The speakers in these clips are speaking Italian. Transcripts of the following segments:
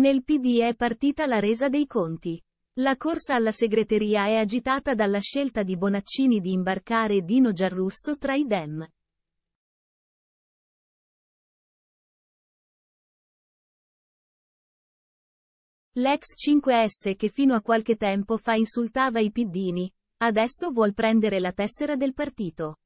Nel PD è partita la resa dei conti. La corsa alla segreteria è agitata dalla scelta di Bonaccini di imbarcare Dino Giarrusso tra i Dem. L'ex 5S che fino a qualche tempo fa insultava i piddini, adesso vuol prendere la tessera del partito.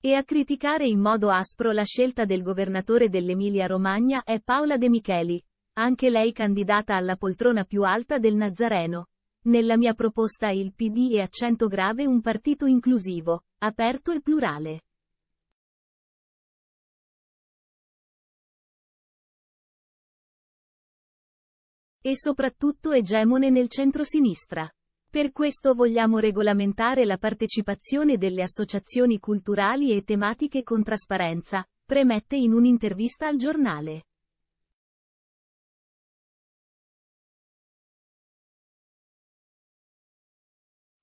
E a criticare in modo aspro la scelta del governatore dell'Emilia-Romagna è Paola De Micheli, anche lei candidata alla poltrona più alta del Nazareno. Nella mia proposta il PD è accento grave un partito inclusivo, aperto e plurale. E soprattutto egemone nel centro-sinistra. Per questo vogliamo regolamentare la partecipazione delle associazioni culturali e tematiche con trasparenza, premette in un'intervista al giornale.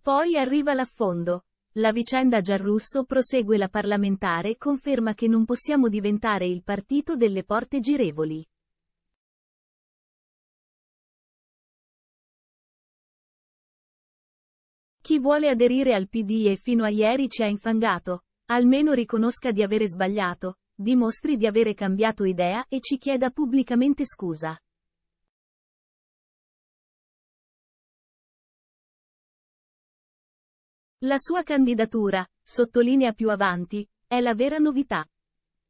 Poi arriva l'affondo. La vicenda Giarrusso prosegue la parlamentare conferma che non possiamo diventare il partito delle porte girevoli. Chi vuole aderire al PD e fino a ieri ci ha infangato, almeno riconosca di avere sbagliato, dimostri di avere cambiato idea e ci chieda pubblicamente scusa. La sua candidatura, sottolinea più avanti, è la vera novità.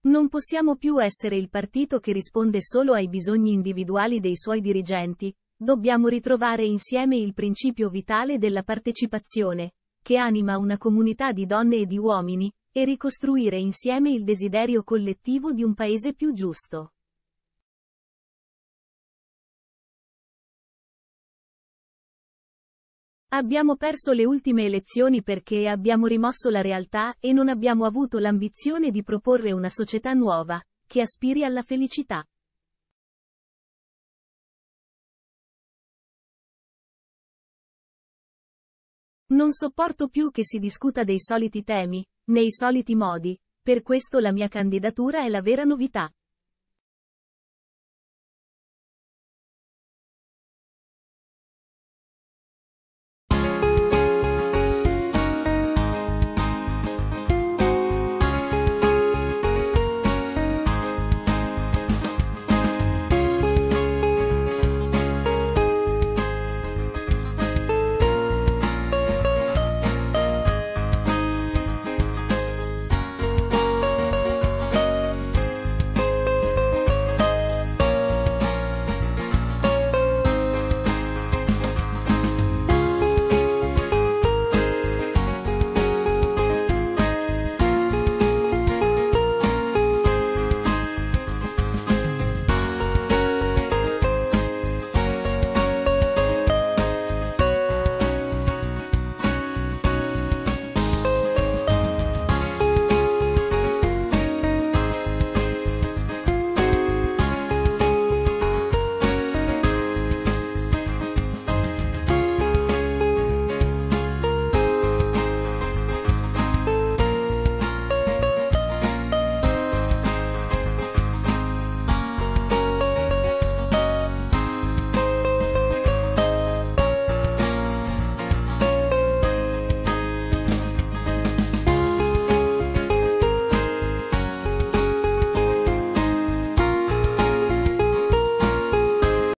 Non possiamo più essere il partito che risponde solo ai bisogni individuali dei suoi dirigenti, Dobbiamo ritrovare insieme il principio vitale della partecipazione, che anima una comunità di donne e di uomini, e ricostruire insieme il desiderio collettivo di un paese più giusto. Abbiamo perso le ultime elezioni perché abbiamo rimosso la realtà e non abbiamo avuto l'ambizione di proporre una società nuova, che aspiri alla felicità. Non sopporto più che si discuta dei soliti temi, nei soliti modi, per questo la mia candidatura è la vera novità.